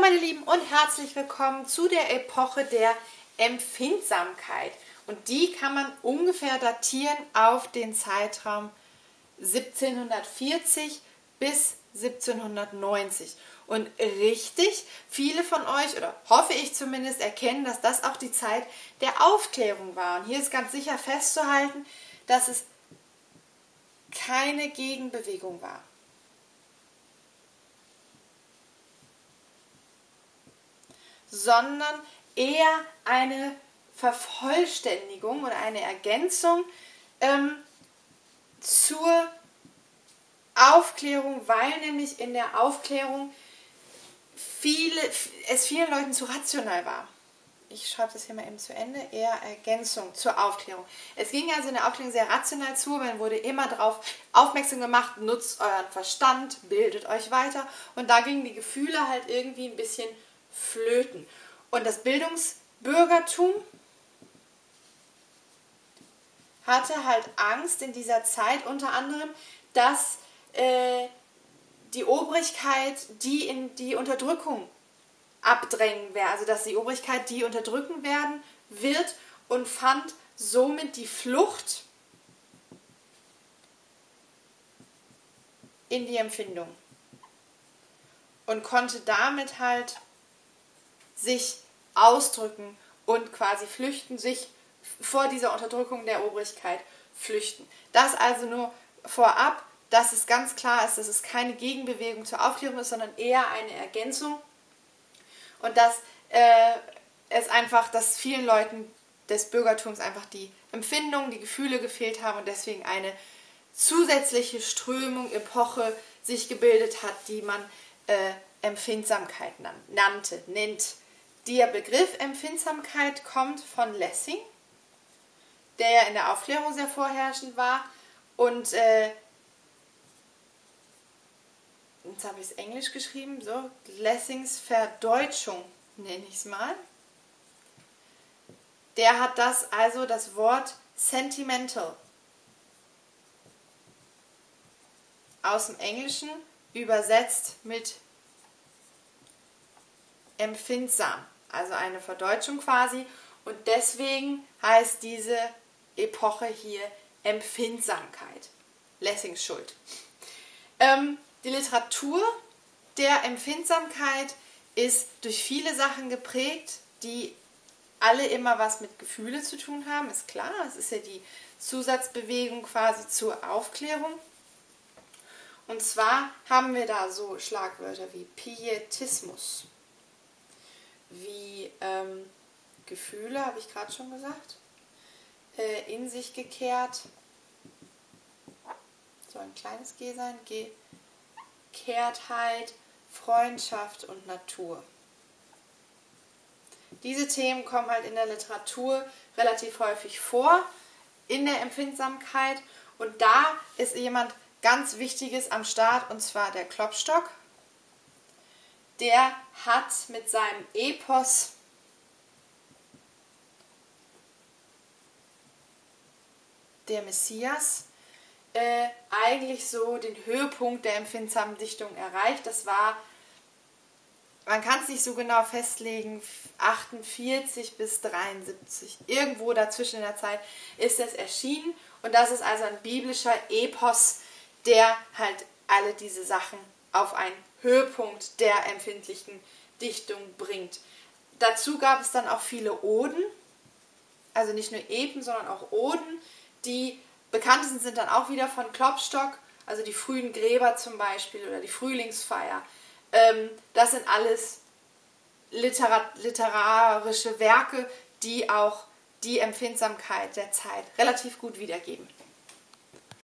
meine Lieben und herzlich willkommen zu der Epoche der Empfindsamkeit. Und die kann man ungefähr datieren auf den Zeitraum 1740 bis 1790. Und richtig, viele von euch, oder hoffe ich zumindest, erkennen, dass das auch die Zeit der Aufklärung war. Und hier ist ganz sicher festzuhalten, dass es keine Gegenbewegung war. Sondern eher eine Vervollständigung oder eine Ergänzung ähm, zur Aufklärung, weil nämlich in der Aufklärung viele, es vielen Leuten zu rational war. Ich schreibe das hier mal eben zu Ende, eher Ergänzung zur Aufklärung. Es ging also in der Aufklärung sehr rational zu, man wurde immer darauf aufmerksam gemacht, nutzt euren Verstand, bildet euch weiter und da gingen die Gefühle halt irgendwie ein bisschen flöten. Und das Bildungsbürgertum hatte halt Angst in dieser Zeit unter anderem, dass äh, die Obrigkeit die in die Unterdrückung abdrängen werde, also dass die Obrigkeit die unterdrücken werden wird und fand somit die Flucht in die Empfindung und konnte damit halt sich ausdrücken und quasi flüchten, sich vor dieser Unterdrückung der Obrigkeit flüchten. Das also nur vorab, dass es ganz klar ist, dass es keine Gegenbewegung zur Aufklärung ist, sondern eher eine Ergänzung und dass äh, es einfach, dass vielen Leuten des Bürgertums einfach die Empfindungen, die Gefühle gefehlt haben und deswegen eine zusätzliche Strömung, Epoche sich gebildet hat, die man äh, Empfindsamkeit nannte, nennt. Der Begriff Empfindsamkeit kommt von Lessing, der ja in der Aufklärung sehr vorherrschend war. Und äh, jetzt habe ich es englisch geschrieben, so Lessings Verdeutschung nenne ich es mal. Der hat das also das Wort sentimental aus dem Englischen übersetzt mit empfindsam, also eine Verdeutschung quasi. Und deswegen heißt diese Epoche hier Empfindsamkeit. Lessings Schuld. Ähm, die Literatur der Empfindsamkeit ist durch viele Sachen geprägt, die alle immer was mit Gefühle zu tun haben, ist klar. Es ist ja die Zusatzbewegung quasi zur Aufklärung. Und zwar haben wir da so Schlagwörter wie Pietismus, wie ähm, Gefühle, habe ich gerade schon gesagt, äh, in sich gekehrt. Soll ein kleines G sein. Gekehrtheit, Freundschaft und Natur. Diese Themen kommen halt in der Literatur relativ häufig vor, in der Empfindsamkeit. Und da ist jemand ganz Wichtiges am Start, und zwar der Klopstock der hat mit seinem Epos der Messias äh, eigentlich so den Höhepunkt der empfindsamen Dichtung erreicht. Das war, man kann es nicht so genau festlegen, 48 bis 73. Irgendwo dazwischen in der Zeit ist es erschienen. Und das ist also ein biblischer Epos, der halt alle diese Sachen auf ein Höhepunkt der empfindlichen Dichtung bringt. Dazu gab es dann auch viele Oden, also nicht nur Epen, sondern auch Oden. Die bekanntesten sind dann auch wieder von Klopstock, also die frühen Gräber zum Beispiel oder die Frühlingsfeier. Ähm, das sind alles literarische Werke, die auch die Empfindsamkeit der Zeit relativ gut wiedergeben.